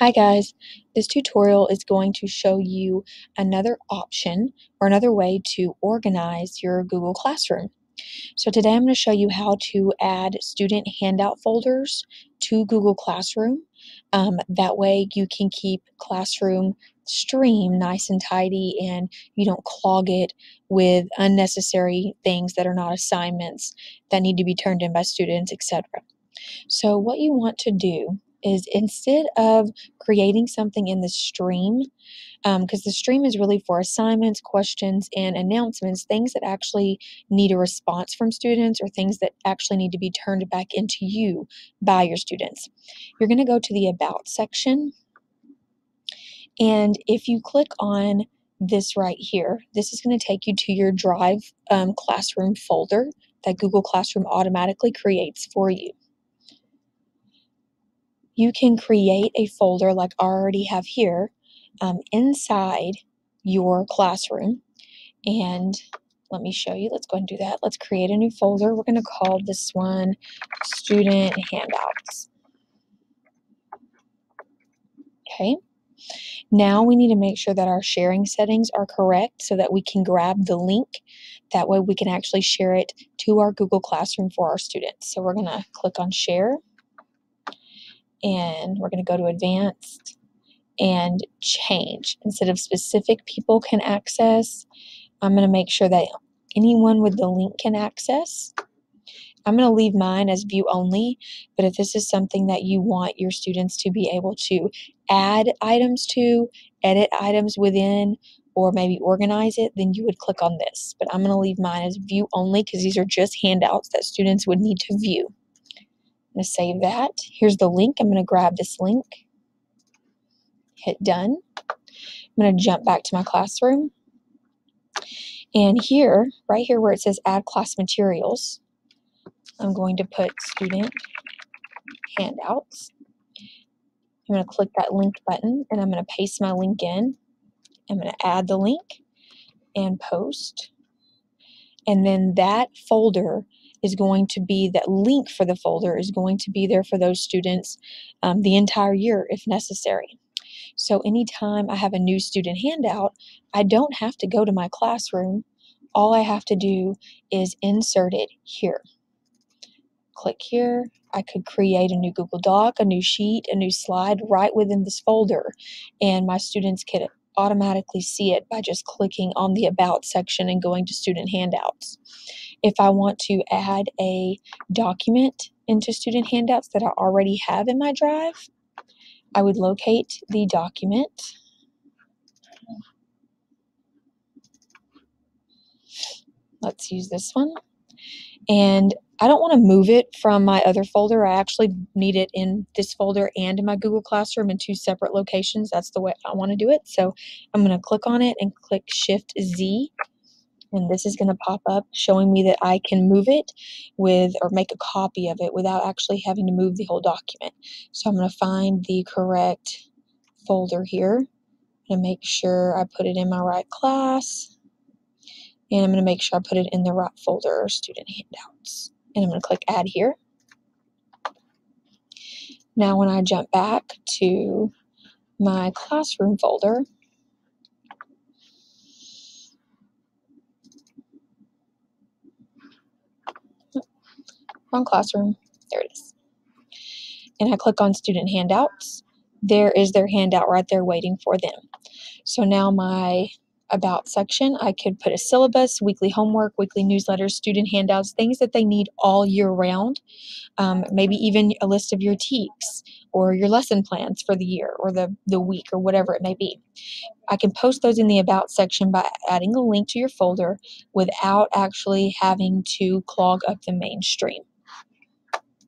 Hi guys, this tutorial is going to show you another option or another way to organize your Google Classroom. So today I'm going to show you how to add student handout folders to Google Classroom. Um, that way you can keep Classroom stream nice and tidy and you don't clog it with unnecessary things that are not assignments that need to be turned in by students, etc. So what you want to do is instead of creating something in the stream, because um, the stream is really for assignments, questions, and announcements, things that actually need a response from students or things that actually need to be turned back into you by your students. You're going to go to the About section. And if you click on this right here, this is going to take you to your Drive um, Classroom folder that Google Classroom automatically creates for you you can create a folder like I already have here um, inside your classroom. And let me show you. Let's go and do that. Let's create a new folder. We're going to call this one Student Handouts. Okay. Now we need to make sure that our sharing settings are correct so that we can grab the link. That way we can actually share it to our Google Classroom for our students. So we're going to click on Share and we're going to go to advanced and change. Instead of specific people can access, I'm going to make sure that anyone with the link can access. I'm going to leave mine as view only, but if this is something that you want your students to be able to add items to, edit items within, or maybe organize it, then you would click on this. But I'm going to leave mine as view only because these are just handouts that students would need to view. I'm going to save that. Here's the link. I'm going to grab this link, hit done. I'm going to jump back to my classroom. And here, right here where it says add class materials, I'm going to put student handouts. I'm going to click that link button and I'm going to paste my link in. I'm going to add the link and post. And then that folder is going to be that link for the folder is going to be there for those students um, the entire year if necessary. So anytime I have a new student handout, I don't have to go to my classroom. All I have to do is insert it here. Click here. I could create a new Google Doc, a new sheet, a new slide right within this folder, and my students could automatically see it by just clicking on the About section and going to Student Handouts. If I want to add a document into Student Handouts that I already have in my drive, I would locate the document. Let's use this one. And I don't want to move it from my other folder. I actually need it in this folder and in my Google Classroom in two separate locations. That's the way I want to do it. So I'm going to click on it and click Shift Z. And this is going to pop up showing me that I can move it with or make a copy of it without actually having to move the whole document. So I'm going to find the correct folder here and make sure I put it in my right class. And I'm going to make sure I put it in the right folder, student handouts and I'm going to click add here. Now when I jump back to my classroom folder, wrong classroom, there it is. And I click on student handouts, there is their handout right there waiting for them. So now my about section, I could put a syllabus, weekly homework, weekly newsletters, student handouts, things that they need all year round. Um, maybe even a list of your TEKS or your lesson plans for the year or the, the week or whatever it may be. I can post those in the About section by adding a link to your folder without actually having to clog up the mainstream.